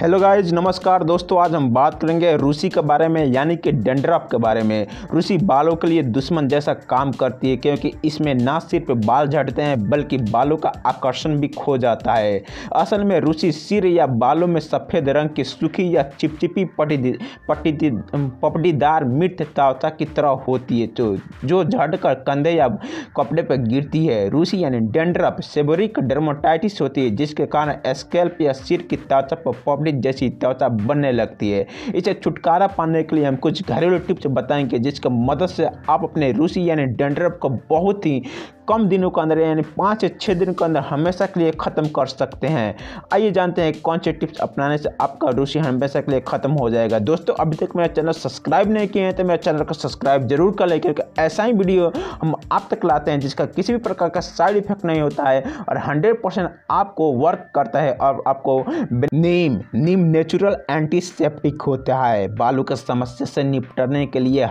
Hello guys नमस्कार। दोस्तों, आज हम बात करेंगे रूसी के बारे में, यानी कि डेंड्रफ के बारे में। रूसी बालों के लिए दुश्मन जैसा काम करती है, क्योंकि इसमें ना सिर्फ़ बाल झड़ते हैं, बल्कि बालों का आकर्षण भी खो जाता है। असल में रूसी सिर या बालों में सफ़ेद रंग की सूखी या चिपचिपी पटी पटी पपड़ीदार मिर्च तावता की तरह होती है तो जो झड़कर कंधे या कपड़े पर गिरती है। रूसी यानी डेंड्रफ सेबोरिक डर्मोटाइटिस होती है, जिसके कारण स्केल्प या सिर की तावता पर पापड़ी जैसी त्वचा बनने लगती है। इसे छुटकारा पाने के लिए हम कुछ घरेलू टिप्स बताएँगे, जिसकी मदद से आप अपने रूसी यानी डेंड्रफ को बहुत ही कम दिनों के अंदर, यानी पाँच या छः दिनों के अंदर हमेशा के लिए ख़त्म कर सकते हैं। आइए जानते हैं कौन से टिप्स अपनाने से आपका रूसी हमेशा के लिए ख़त्म हो जाएगा। दोस्तों, अभी तक मेरा चैनल सब्सक्राइब नहीं किए हैं तो मेरे चैनल को सब्सक्राइब ज़रूर कर लें, क्योंकि ऐसा ही वीडियो हम आप तक लाते हैं जिसका किसी भी प्रकार का साइड इफ़ेक्ट नहीं होता है और हंड्रेड परसेंट आपको वर्क करता है और आपको नीम नीम नेचुरल एंटीसेप्टिक होता है। बालू की समस्या से निपटने के लिए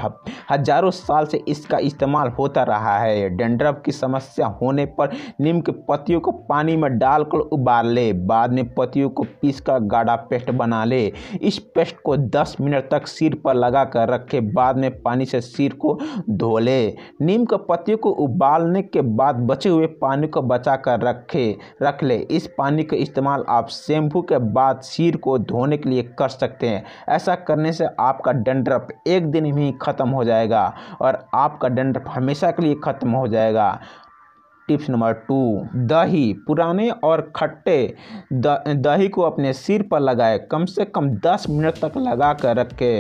हज़ारों साल से इसका इस्तेमाल होता रहा है। डेंड्रफ की समस्या होने पर नीम के पत्तियों को पानी में डालकर उबाल ले, बाद में पत्तियों को पीसकर गाढ़ा पेस्ट बना ले। इस पेस्ट को 10 मिनट तक सिर पर लगा कर रखे, बाद में पानी से सिर को धो ले। नीम के पत्तियों को उबालने के बाद बचे हुए पानी को बचा कर रखे, रख ले। इस पानी का इस्तेमाल आप शैम्पू के बाद सिर को धोने के लिए कर सकते हैं। ऐसा करने से आपका डंड्रफ एक दिन में ही ख़त्म हो जाएगा और आपका डंड्रफ हमेशा के लिए ख़त्म हो जाएगा। टिप्स नंबर टू दही पुराने और खट्टे द, दही को अपने सिर पर लगाए। कम से कम 10 मिनट तक लगा कर रखे।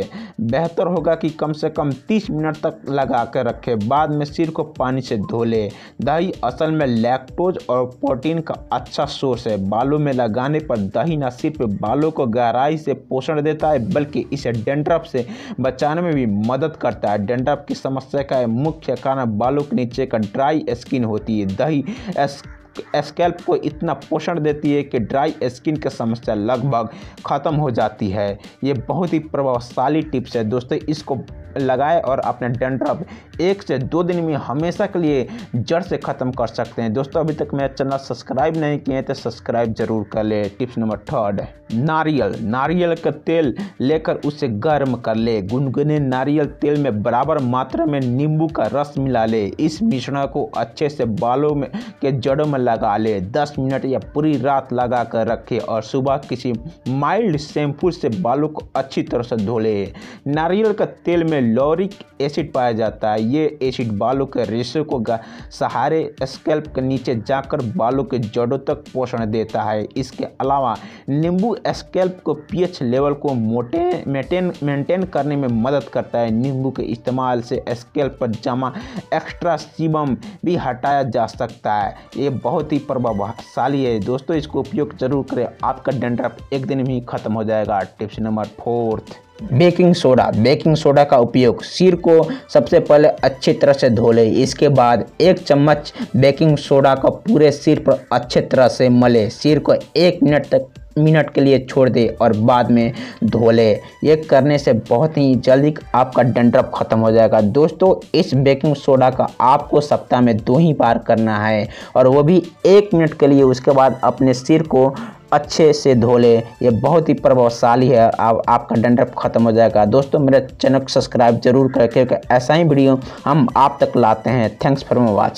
बेहतर होगा कि कम से कम 30 मिनट तक लगा कर रखे। बाद में सिर को पानी से धो ले। दही असल में लैक्टोज और प्रोटीन का अच्छा सोर्स है। बालों में लगाने पर दही न सिर्फ़ बालों को गहराई से पोषण देता है बल्कि इसे डेंड्रफ से बचाने में भी मदद करता है। डेंड्रफ की समस्या का मुख्य कारण बालों के नीचे का ड्राई स्किन होती है। सीधा ही एस दही स्कैल्प को इतना पोषण देती है कि ड्राई स्किन की समस्या लगभग ख़त्म हो जाती है। ये बहुत ही प्रभावशाली टिप्स है। दोस्तों, इसको लगाए और अपने डेंड्रफ एक से दो दिन में हमेशा के लिए जड़ से ख़त्म कर सकते हैं। दोस्तों, अभी तक मेरा चैनल सब्सक्राइब नहीं किए हैं तो सब्सक्राइब ज़रूर कर ले। टिप्स नंबर थर्ड नारियल। नारियल का तेल लेकर उसे गर्म कर ले। गुनगुने नारियल तेल में बराबर मात्रा में नींबू का रस मिला ले। इस मिश्रण को अच्छे से बालों में के जड़ों में लगा ले। 10 मिनट या पूरी रात लगा कर रखे और सुबह किसी माइल्ड शैम्पू से बालों को अच्छी तरह से धो ले। नारियल का तेल में लॉरिक एसिड पाया जाता है। ये एसिड बालों के रेशे को सहारे स्कैल्प के नीचे जाकर बालों के जड़ों तक पोषण देता है। इसके अलावा नींबू स्कैल्प को पीएच लेवल को मोटे मेंटेन मेंटेन करने में मदद करता है। नींबू के इस्तेमाल से स्कैल्प पर जमा एक्स्ट्रा सीबम भी हटाया जा सकता है। ये बहुत ही प्रभावशाली है। दोस्तों, इसको उपयोग ज़रूर करें। आपका डेंड्रफ एक दिन में ही खत्म हो जाएगा। Tips number fourth. Baking soda. Baking soda का उपयोग सिर को सबसे पहले अच्छी तरह से धो ले। इसके बाद एक चम्मच बेकिंग सोडा का पूरे सिर पर अच्छे तरह से मले। सिर को एक मिनट तक, मिनट के लिए छोड़ दे और बाद में धो ले। ये करने से बहुत ही जल्दी आपका डंड्रफ ख़त्म हो जाएगा। दोस्तों, इस बेकिंग सोडा का आपको सप्ताह में दो ही बार करना है और वो भी एक मिनट के लिए। उसके बाद अपने सिर को अच्छे से धो लें। ये बहुत ही प्रभावशाली है। आप, आपका डंडर खत्म हो जाएगा। दोस्तों, मेरा चैनल को सब्सक्राइब ज़रूर करें क्योंकि ऐसा ही वीडियो हम आप तक लाते हैं। Thanks for watching